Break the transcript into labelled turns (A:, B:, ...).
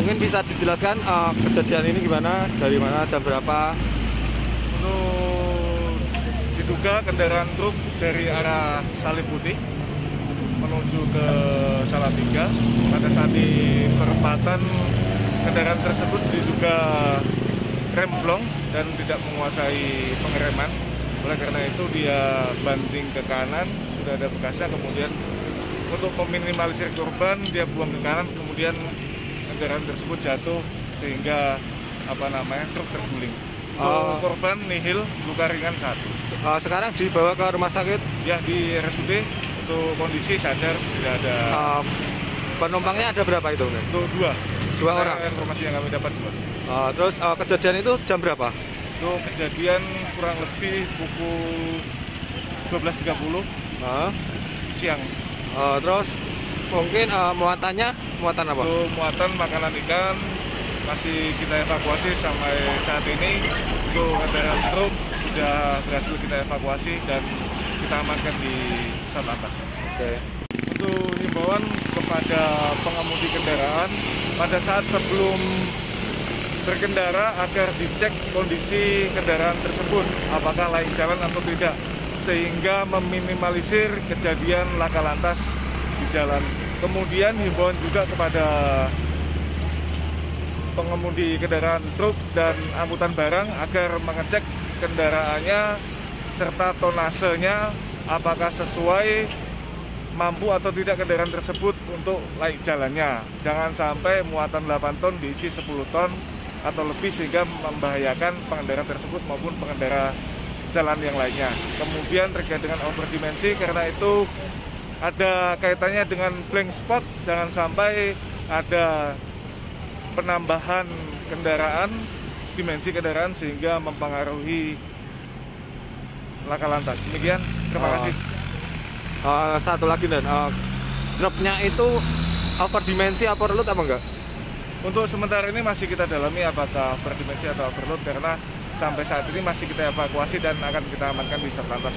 A: bisa dijelaskan uh, kejadian ini gimana? Dari mana, jam berapa?
B: Untuk diduga kendaraan truk dari arah Salib Putih menuju ke Salatiga. Pada saat di perempatan kendaraan tersebut diduga remblong dan tidak menguasai pengereman. Oleh karena itu dia banting ke kanan, sudah ada bekasnya. Kemudian untuk meminimalisir korban dia buang ke kanan, kemudian kendaraan tersebut jatuh sehingga apa namanya truk terguling.
A: Oh.
B: korban nihil luka ringan satu.
A: Uh, sekarang dibawa ke rumah sakit.
B: Ya di RSUD untuk kondisi sadar tidak ada
A: Uh, penumpangnya ada berapa itu?
B: Untuk dua.
A: Dua
B: Saya
A: orang.
B: Informasi yang kami dapat dua.
A: Uh, terus uh, kejadian itu jam berapa?
B: Itu kejadian kurang lebih pukul 12.30
A: Uh,
B: siang.
A: uh, terus mungkin uh, muatannya muatan apa?
B: Untuk muatan makanan ikan masih kita evakuasi sampai saat ini. Untuk kendaraan truk sudah berhasil kita evakuasi dan kita amankan di Satlantas.
A: Oke.
B: Untuk himbauan kepada pengemudi kendaraan pada saat sebelum berkendara agar dicek kondisi kendaraan tersebut apakah layak jalan atau tidak sehingga meminimalisir kejadian laka lantas di jalan. Kemudian himbauan juga kepada pengemudi kendaraan truk dan angkutan barang agar mengecek kendaraannya serta tonasenya apakah sesuai mampu atau tidak kendaraan tersebut untuk layak jalannya. Jangan sampai muatan 8 ton diisi 10 ton atau lebih sehingga membahayakan pengendara tersebut maupun pengendara jalan yang lainnya. Kemudian terkait dengan overdimensi karena itu ada kaitannya dengan blank spot, jangan sampai ada penambahan kendaraan, dimensi kendaraan sehingga mempengaruhi laka lantas. Demikian, terima
A: Oh.
B: kasih.
A: Uh, satu lagi dan uh, dropnya itu overdimensi overload apa enggak?
B: Untuk sementara ini masih kita dalami apakah berdimensi atau overload karena sampai saat ini masih kita evakuasi dan akan kita amankan di Satlantas.